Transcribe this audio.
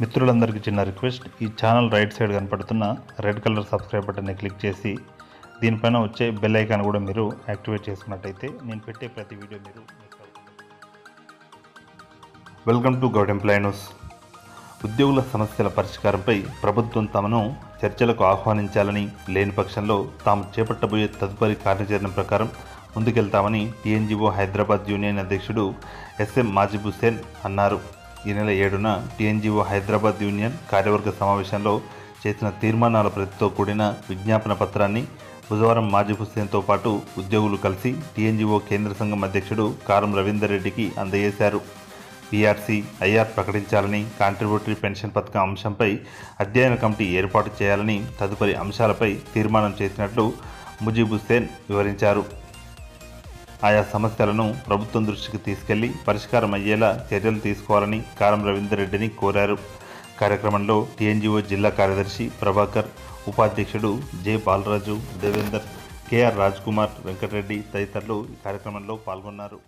మిత్రులందరికీ చిన్న రిక్వెస్ట్. ఈ ఛానల్ రైట్ సైడ్ కనపడుతున్న రెడ్ కలర్ సబ్స్క్రైబ్ బటన్ని క్లిక్ చేసి దీనిపైన వచ్చే బెల్ ఐకాన్ కూడా మీరు యాక్టివేట్ చేసుకున్నట్టయితే నేను పెట్టే ప్రతి వీడియో మీరు welcome to Goud employ news ఉద్యోగుల సమస్యల పరిష్కారంపై ప్రభుత్వం తమను చర్చలకు ఆహ్వానించాలని లేని పక్షంలో తాము చేపట్టబోయే తదుపరి కార్యాచరణ ప్రకారం ముందుకెళ్తామని టీఎన్జీఓ హైదరాబాద్ యూనియన్ అధ్యక్షుడు ఎస్ఎం మాజిబ్ హుసేన్ అన్నారు. ఈ నెల ఏడున టీఎన్జీఓ హైదరాబాద్ యూనియన్ కార్యవర్గ సమావేశంలో చేసిన తీర్మానాల ప్రతితో కూడిన విజ్ఞాపన పత్రాన్ని బుధవారం మాజీ హుస్సేన్తో పాటు ఉద్యోగులు కలిసి టీఎన్జీఓ కేంద్ర సంఘం అధ్యక్షుడు కారం రవీందర్ రెడ్డికి అందజేశారు. పీఆర్సీ ఐఆర్ ప్రకటించాలని కాంట్రిబ్యూటరీ పెన్షన్ పథకం అంశంపై అధ్యయన కమిటీ ఏర్పాటు చేయాలని తదుపరి అంశాలపై తీర్మానం చేసినట్లు ముజీబ్ హుస్సేన్ వివరించారు. ఆయా సమస్యలను ప్రభుత్వం దృష్టికి తీసుకెళ్ళి పరిష్కారం అయ్యేలా చర్యలు తీసుకోవాలని కారం రవీందర్ రెడ్డిని కోరారు. కార్యక్రమంలో టీఎన్జీఓ జిల్లా కార్యదర్శి ప్రభాకర్ ఉపాధ్యక్షుడు జె బాలరాజు దేవేందర్ కేఆర్ రాజ్ కుమార్ వెంకటరెడ్డి తదితరులు ఈ కార్యక్రమంలో పాల్గొన్నారు.